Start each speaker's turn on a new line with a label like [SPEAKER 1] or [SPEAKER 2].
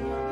[SPEAKER 1] Amen.